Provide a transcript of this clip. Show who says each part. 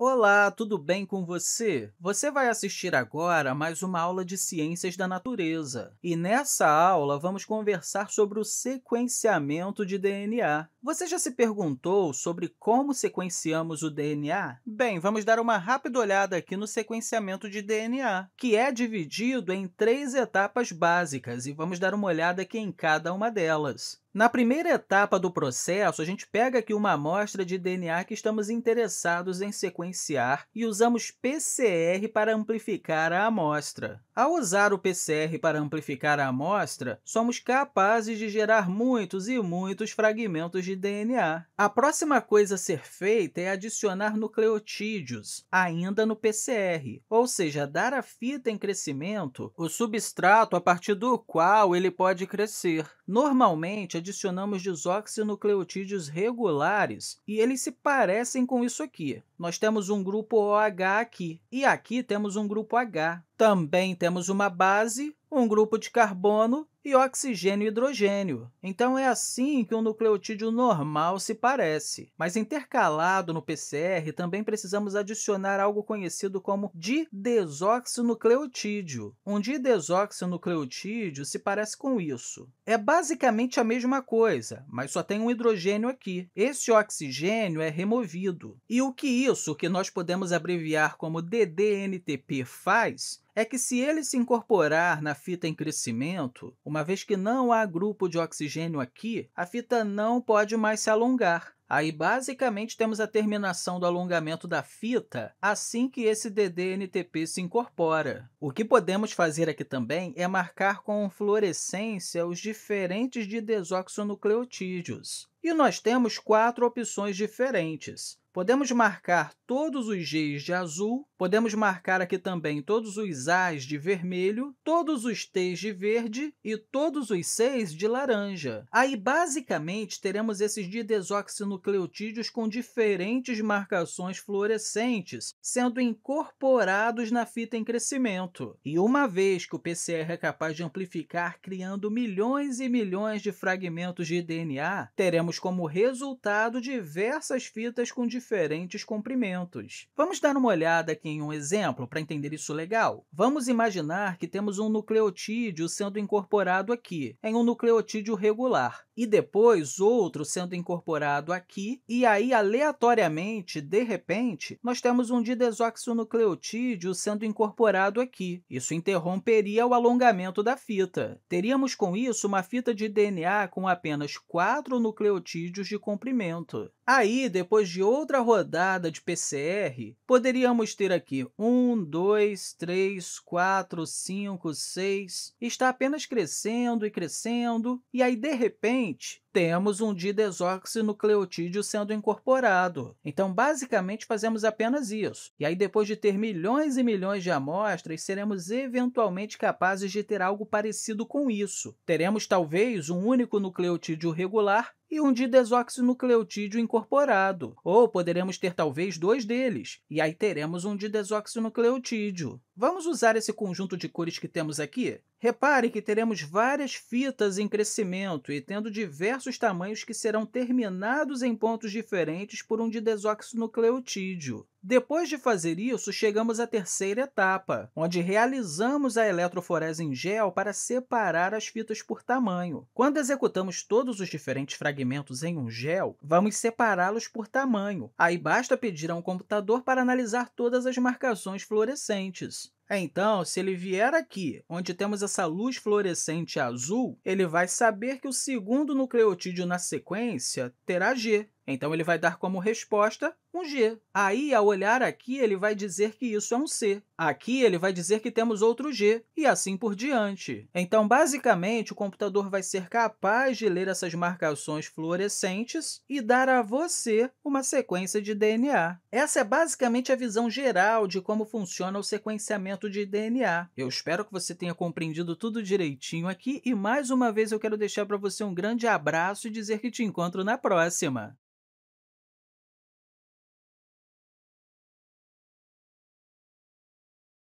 Speaker 1: Olá, tudo bem com você? Você vai assistir agora a mais uma aula de Ciências da Natureza. E nessa aula, vamos conversar sobre o sequenciamento de DNA. Você já se perguntou sobre como sequenciamos o DNA? Bem, vamos dar uma rápida olhada aqui no sequenciamento de DNA, que é dividido em três etapas básicas, e vamos dar uma olhada aqui em cada uma delas. Na primeira etapa do processo, a gente pega aqui uma amostra de DNA que estamos interessados em sequenciar e usamos PCR para amplificar a amostra. Ao usar o PCR para amplificar a amostra, somos capazes de gerar muitos e muitos fragmentos de DNA. A próxima coisa a ser feita é adicionar nucleotídeos, ainda no PCR, ou seja, dar à fita em crescimento o substrato a partir do qual ele pode crescer. Normalmente, adicionamos desoxinucleotídeos regulares e eles se parecem com isso aqui. Nós temos um grupo OH aqui e aqui temos um grupo H. Também temos uma base, um grupo de carbono e oxigênio e hidrogênio. Então, é assim que um nucleotídeo normal se parece. Mas intercalado no PCR, também precisamos adicionar algo conhecido como didesoxinucleotídeo. Um didesoxinucleotídeo se parece com isso. É basicamente a mesma coisa, mas só tem um hidrogênio aqui. Esse oxigênio é removido. E o que isso, que nós podemos abreviar como DDNTP, faz é que, se ele se incorporar na fita em crescimento, uma vez que não há grupo de oxigênio aqui, a fita não pode mais se alongar. Aí, basicamente, temos a terminação do alongamento da fita assim que esse DDNTP se incorpora. O que podemos fazer aqui também é marcar com fluorescência os diferentes de desoxonucleotídeos. E nós temos quatro opções diferentes. Podemos marcar todos os Gs de azul, podemos marcar aqui também todos os As de vermelho, todos os Ts de verde e todos os Cs de laranja. Aí, basicamente, teremos esses didesoxinucleotídeos com diferentes marcações fluorescentes sendo incorporados na fita em crescimento. E uma vez que o PCR é capaz de amplificar criando milhões e milhões de fragmentos de DNA, teremos como resultado diversas fitas com diferentes comprimentos. Vamos dar uma olhada aqui em um exemplo para entender isso legal? Vamos imaginar que temos um nucleotídeo sendo incorporado aqui, em um nucleotídeo regular, e depois outro sendo incorporado aqui, e aí, aleatoriamente, de repente, nós temos um didesoxinucleotídeo sendo incorporado aqui. Isso interromperia o alongamento da fita. Teríamos, com isso, uma fita de DNA com apenas quatro nucleotídeos de comprimento. Aí, depois de outra rodada de PCR, poderíamos ter aqui 1, 2, 3, 4, 5, 6. Está apenas crescendo e crescendo, e aí, de repente, temos um didesoxinucleotídeo sendo incorporado. Então, basicamente, fazemos apenas isso. E aí, depois de ter milhões e milhões de amostras, seremos eventualmente capazes de ter algo parecido com isso. Teremos, talvez, um único nucleotídeo regular e um didesoxinucleotídeo incorporado. Ou poderemos ter, talvez, dois deles, e aí teremos um didesoxinucleotídeo. Vamos usar esse conjunto de cores que temos aqui? Repare que teremos várias fitas em crescimento e tendo diversos tamanhos que serão terminados em pontos diferentes por um didesoxinucleotídeo. Depois de fazer isso, chegamos à terceira etapa, onde realizamos a eletroforese em gel para separar as fitas por tamanho. Quando executamos todos os diferentes fragmentos em um gel, vamos separá-los por tamanho. Aí basta pedir a um computador para analisar todas as marcações fluorescentes. Então, se ele vier aqui, onde temos essa luz fluorescente azul, ele vai saber que o segundo nucleotídeo na sequência terá G. Então, ele vai dar como resposta um G. Aí, ao olhar aqui, ele vai dizer que isso é um C. Aqui, ele vai dizer que temos outro G, e assim por diante. Então, basicamente, o computador vai ser capaz de ler essas marcações fluorescentes e dar a você uma sequência de DNA. Essa é basicamente a visão geral de como funciona o sequenciamento de DNA. Eu espero que você tenha compreendido tudo direitinho aqui e, mais uma vez, eu quero deixar para você um grande abraço e dizer que te encontro na próxima!